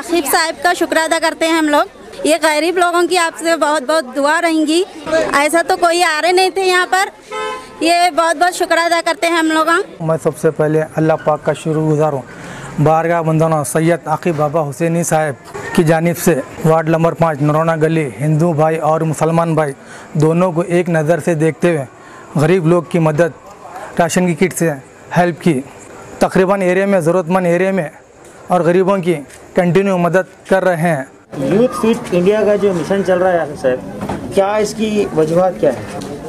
आकिब साहब का शुक्र अदा करते हैं हम लोग। ये गरीब लोगों की आपसे बहुत बहुत दुआ रहेंगी। ऐसा तो कोई आ रहे नहीं थे यहाँ पर। ये बहुत बहुत शुक्र अदा करते हैं हम लोग। मैं सबसे पहले अल्लाह पाक का शुक्रगुजार हूँ। बारगाह बंदना सैयद आकिब बाबा हुसैनी साहब की जानिब से वार्ड नंबर पाँच, नरोना गली, हिंदू भाई और मुसलमान भाई दोनों को एक नज़र से देखते हुए गरीब लोग की मदद, राशन की किट से हेल्प की। तकरीबन एरिया में, ज़रूरतमंद एरिया में और गरीबों की कंटिन्यू मदद कर रहे हैं। यूथ फिट इंडिया का जो मिशन चल रहा है सर क्या इसकी वजूहत क्या है?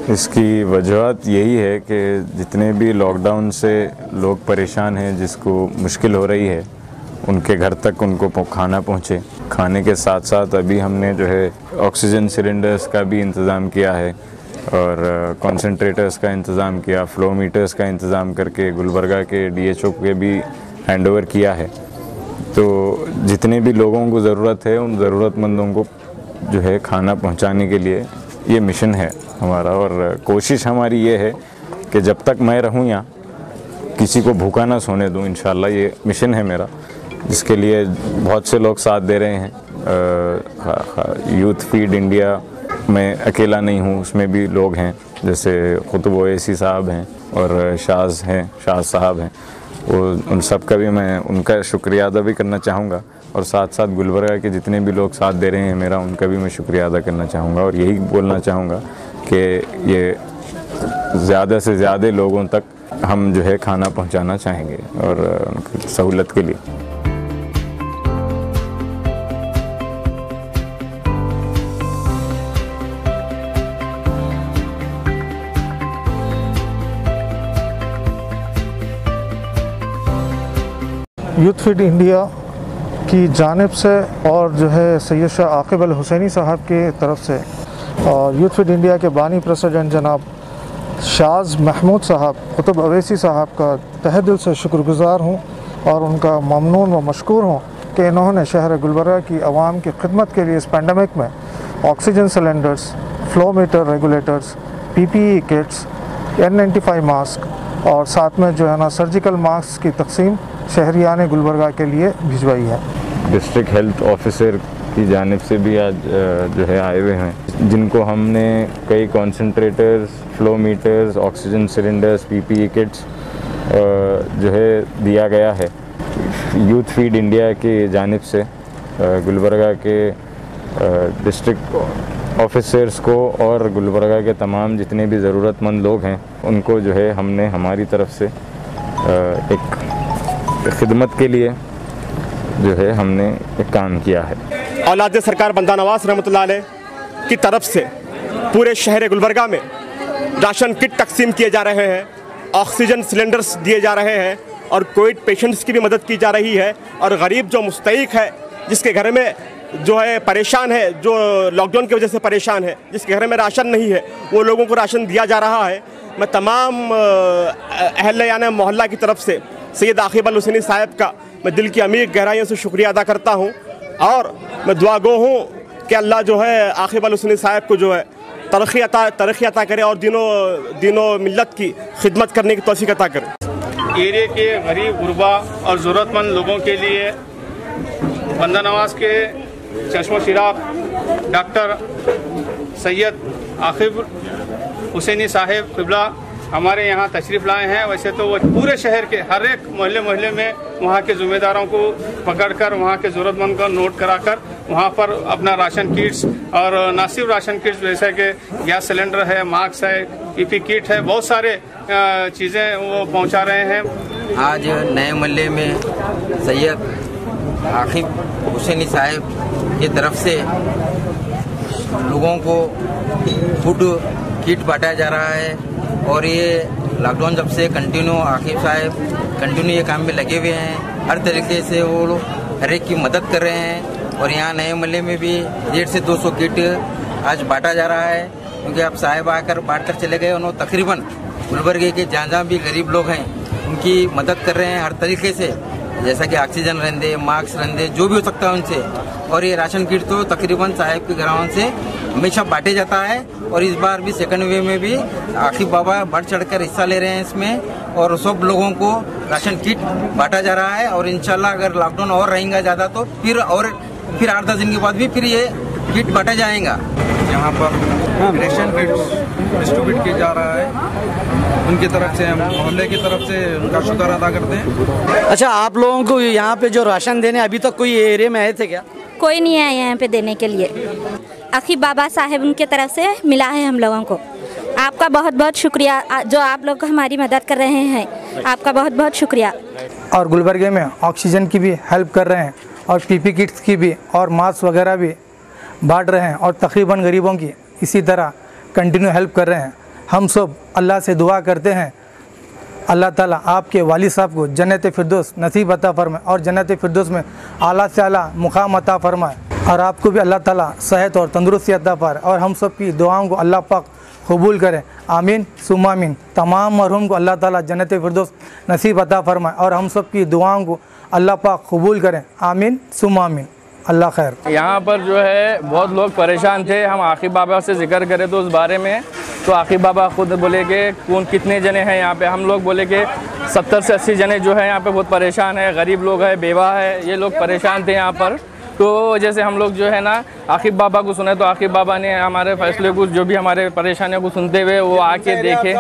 इसकी वजूहत यही है कि जितने भी लॉकडाउन से लोग परेशान हैं जिसको मुश्किल हो रही है उनके घर तक उनको खाना पहुँचे। खाने के साथ साथ अभी हमने जो है ऑक्सीजन सिलेंडर्स का भी इंतज़ाम किया है और कॉन्सेंट्रेटर्स का इंतज़ाम किया फ्लो मीटर्स का इंतज़ाम करके गुलबर्गा के डीएचओ के भी हैंडओवर किया है। तो जितने भी लोगों को ज़रूरत है, उन ज़रूरतमंदों को जो है खाना पहुँचाने के लिए ये मिशन है हमारा। और कोशिश हमारी ये है कि जब तक मैं रहूँ यहाँ, किसी को भूखा ना सोने दूँ इन ये मिशन है मेरा। जिसके लिए बहुत से लोग साथ दे रहे हैं। यूथ फ़ीड इंडिया मैं अकेला नहीं हूँ, उसमें भी लोग हैं। जैसे खुतब ओसी साहब हैं और शाज हैं, शाज साहब हैं। वो उन सब का भी मैं उनका शुक्रिया अदा भी करना चाहूँगा और साथ साथ गुलबर्गा के जितने भी लोग साथ दे रहे हैं मेरा, उनका भी मैं शुक्रिया अदा करना चाहूँगा और यही बोलना चाहूँगा कि ये ज़्यादा से ज़्यादा लोगों तक हम जो है खाना पहुँचाना चाहेंगे और सहूलत के लिए। यूथ फिट इंडिया की जानब से और जो है सैयद शाह आकिब अल हुसैनी साहब के तरफ़ से, और यूथ फिट इंडिया के बानी प्रेसिडेंट जनाब शाज महमूद साहब, कुतुब अवैसी साहब का तह दिल से शुक्रगुजार हूँ और उनका ममनून व मशहूर हूँ कि इन्होंने शहर गुलबर्गा की आवाम की खिदमत के लिए इस पेंडेमिक में oxygen cylinders flow meter regulators P P E kits N ninety five mask और साथ में जो है ना सर्जिकल मास्क की तकसीम शहरियान गुलबर्गा के लिए भिजवाई है। डिस्ट्रिक्ट हेल्थ ऑफिसर की जानब से भी आज जो है आए हुए हैं। जिनको हमने कई concentrators flow meters oxygen cylinders PPE kits जो है दिया गया है। यूथ फ़ीड इंडिया की जानब से गुलबर्गा के डिस्ट्रिक्ट ऑफिसर्स को और गुलबर्गा के तमाम जितने भी ज़रूरतमंद लोग हैं, उनको जो है हमने हमारी तरफ़ से एक खिदमत के लिए जो है हमने एक काम किया है। औलाद सरकार बंदा नवाज़ रहमत की तरफ़ से पूरे शहर गुलबर्गा में राशन किट तकसीम किए जा रहे हैं, ऑक्सीजन सिलेंडर्स दिए जा रहे हैं और कोविड पेशेंट्स की भी मदद की जा रही है। और गरीब जो मुस्तक है, जिसके घर में जो है परेशान है, जो लॉकडाउन की वजह से परेशान है, जिसके घर में राशन नहीं है, वो लोगों को राशन दिया जा रहा है। मैं तमाम अहल यान मोहल्ला की तरफ़ से सैद आखिब हुसैनी साहब का मैं दिल की अमीर गहराइयों से शुक्रिया अदा करता हूँ। और मैं दुआ गो हूँ कि अल्लाह जो है आखिब हुसैनी साहब को जो है तरक्की अता तरक्की अता करे और दिनों दिनों मिलत की खिदमत करने की तोफ़ी अता करे। एरिए के गरीब, गुरबा और ज़रूरतमंद लोगों के लिए बंदा नवाज़ के चश्म चिराग डॉक्टर सैयद आखिब हुसैनी साहेब किबला हमारे यहाँ तशरीफ़ लाए हैं। वैसे तो वो पूरे शहर के, हर एक मोहल्ले मोहल्ले में वहाँ के ज़िम्मेदारों को पकड़कर, वहाँ के ज़रूरतमंद को नोट कराकर, वहाँ पर अपना राशन किट्स और ना सिर्फ़ राशन किट्स, जैसे कि गैस सिलेंडर है, मास्क है, पीपी किट है, बहुत सारे चीज़ें वो पहुँचा रहे हैं। आज नए मोहल्ले में सैयद आखिब हुसैनी साहब की तरफ़ से लोगों को फ़ूड किट बांटा जा रहा है और ये लॉकडाउन जब से कंटिन्यू आकिब साहब कंटिन्यू ये काम में लगे हुए हैं। हर तरीके से वो लोग हर एक की मदद कर रहे हैं और यहाँ नए मल्ले में भी डेढ़ से 200 किट आज बांटा जा रहा है। क्योंकि अब साहेब आकर बांट कर चले गए उन्होंने तकरीबन गुलबर्गे के जहाँ जहाँ भी गरीब लोग हैं, उनकी मदद कर रहे हैं हर तरीके से। जैसा कि ऑक्सीजन रहते मास्क रहते जो भी हो सकता है उनसे। और ये राशन किट तो तकरीबन साहेब के ग्राउंड से हमेशा बांटे जाता है। और इस बार भी सेकंड वे में भी आखिर बाबा बढ़ चढ़कर हिस्सा ले रहे हैं इसमें। और सब लोगों को राशन किट बांटा जा रहा है। और इंशाल्लाह अगर लॉकडाउन और रहेगा ज़्यादा तो फिर और फिर आठ दस दिन के बाद भी फिर ये किट बांटा जाएगा। यहाँ पर रेशन किट डिस्ट्रीब्यूट किया जा रहा है। उनकी तरफ़ से हम मोहल्ले की तरफ़ से उनका शुक्र अदा करते हैं। अच्छा आप लोगों को यहाँ पे जो राशन देने अभी तक कोई एरिया में आए थे क्या? कोई नहीं आया यहाँ पे देने के लिए। अखी बाबा साहेब उनके तरफ़ से मिला है हम लोगों को। आपका बहुत बहुत शुक्रिया जो आप लोग हमारी मदद कर रहे हैं आपका बहुत बहुत शुक्रिया। और गुलबर्गे में ऑक्सीजन की भी हेल्प कर रहे हैं और पीपी किट्स की भी और मास्क वगैरह भी बांट रहे हैं और तकरीबन गरीबों की। इसी तरह कंटिन्यू हेल्प कर रहे हैं। हम सब अल्लाह से दुआ करते हैं। अल्लाह ताला आपके वालिद साहब को जन्नत फिरदोस नसीब अता फरमाए और जन्नत फिरदोस में आला से आला मुकाम अता फरमाए और आपको भी अल्लाह ताला सेहत और तंदुरुस्ती अता फरमाए और हम सब की दुआओं को अल्लाह पाक कबूल करें। आमीन सुम आमीन। तमाम मरहूम को अल्लाह ताला जन्नत फिरदोस नसीब अता फरमाए और हम सब की दुआओं को अल्लाह पाक कबूल करें। आमीन सुम आमीन। अल्लाह खैर। यहाँ पर जो है बहुत लोग परेशान थे। हम आकिब बाबा से ज़िक्र करें तो उस बारे में। तो आकिब बाबा खुद बोले कि कौन कितने जने हैं यहाँ पे? हम लोग बोले कि सत्तर से अस्सी जने जो है यहाँ पे बहुत परेशान है। गरीब लोग हैं, बेवा है, ये लोग परेशान थे यहाँ पर। तो जैसे हम लोग जो है ना, आकिब बाबा को सुने तो आकिब बाबा ने हमारे फैसले को, जो भी हमारे परेशानियों को सुनते हुए वो आके देखे।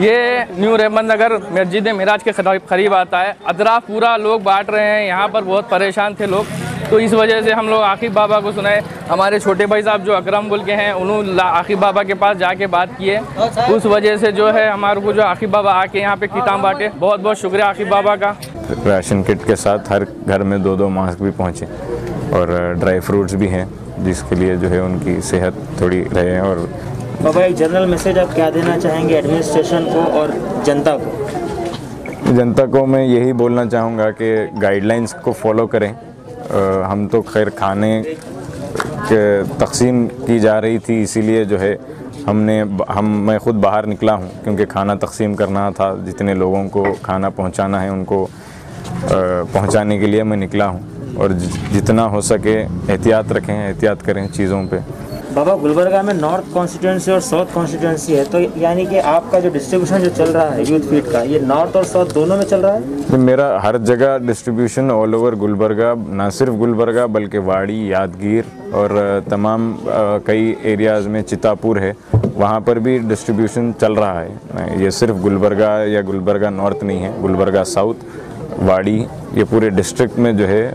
ये न्यू रहमत नगर मस्जिद मिराज के करीब आता है। अदरा पूरा लोग बांट रहे हैं। यहाँ पर बहुत परेशान थे लोग। तो इस वजह से हम लोग आकिब बाबा को सुनाए। हमारे छोटे भाई साहब जो अकरम बुल के हैं उन्होंने आकिब बाबा के पास जाके बात किए। उस वजह से जो है हमारे को जो आकिब बाबा आके यहाँ पे किताब बांटे। बहुत बहुत शुक्रिया आकिब बाबा का। राशन किट के साथ हर घर में दो दो मास्क भी पहुँचे और ड्राई फ्रूट्स भी हैं जिसके लिए जो है उनकी सेहत थोड़ी रहे और बाबा एक जनरल मैसेज आप क्या देना चाहेंगे एडमिनिस्ट्रेशन को और जनता को? जनता को मैं यही बोलना चाहूँगा कि गाइडलाइंस को फॉलो करें। हम तो खैर खाने के तकसीम की जा रही थी, इसीलिए जो है हमने हम, मैं खुद बाहर निकला हूँ, क्योंकि खाना तकसीम करना था, जितने लोगों को खाना पहुँचाना है उनको पहुँचाने के लिए मैं निकला हूँ। और जितना हो सके एहतियात रखें, एहतियात करें चीज़ों पे। बाबा गुलबर्गा में नॉर्थ कॉन्स्टिट्यूंसी और साउथ कॉन्स्टिट्यूंसी है तो यानी कि आपका जो डिस्ट्रीब्यूशन जो चल रहा है यूथ फ़ीड का ये नॉर्थ और साउथ दोनों में चल रहा है? तो मेरा हर जगह डिस्ट्रीब्यूशन ऑल ओवर गुलबर्गा ना सिर्फ़ गुलबर्गा बल्कि वाड़ी यादगीर और तमाम कई एरियाज़ में चितापुर है वहाँ पर भी डिस्ट्रीब्यूशन चल रहा है। ये सिर्फ़ गुलबर्गा या गुलबर्गा नॉर्थ नहीं है गुलबर्गा साउथ वाड़ी ये पूरे डिस्ट्रिक्ट में जो है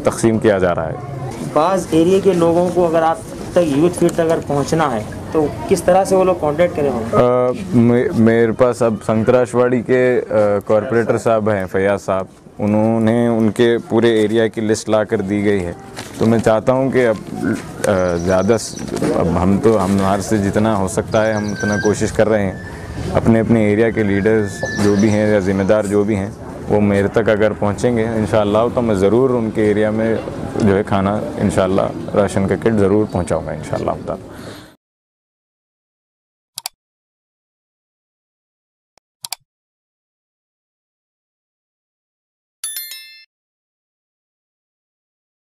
तकसीम किया जा रहा है। बाज़ एरिया के लोगों को अगर आप तक यूथ फ़ीड तक अगर पहुँचना है तो किस तरह से वो लोग कांटेक्ट करें अ, मे- मेरे पास अब संतराशवाड़ी के कॉरपोरेटर साहब हैं फैयाज साहब। उन्होंने उनके पूरे एरिया की लिस्ट ला कर दी गई है। तो मैं चाहता हूँ कि अब ज़्यादा अब हम तो हम हमारे से जितना हो सकता है हम उतना कोशिश कर रहे हैं। अपने अपने एरिया के लीडर्स जो भी हैं या ज़िम्मेदार जो भी हैं वो मेरे तक अगर पहुँचेंगे इन तो मैं ज़रूर उनके एरिया में जो है खाना इन राशन का किट ज़रूर पहुँचाऊँगा इन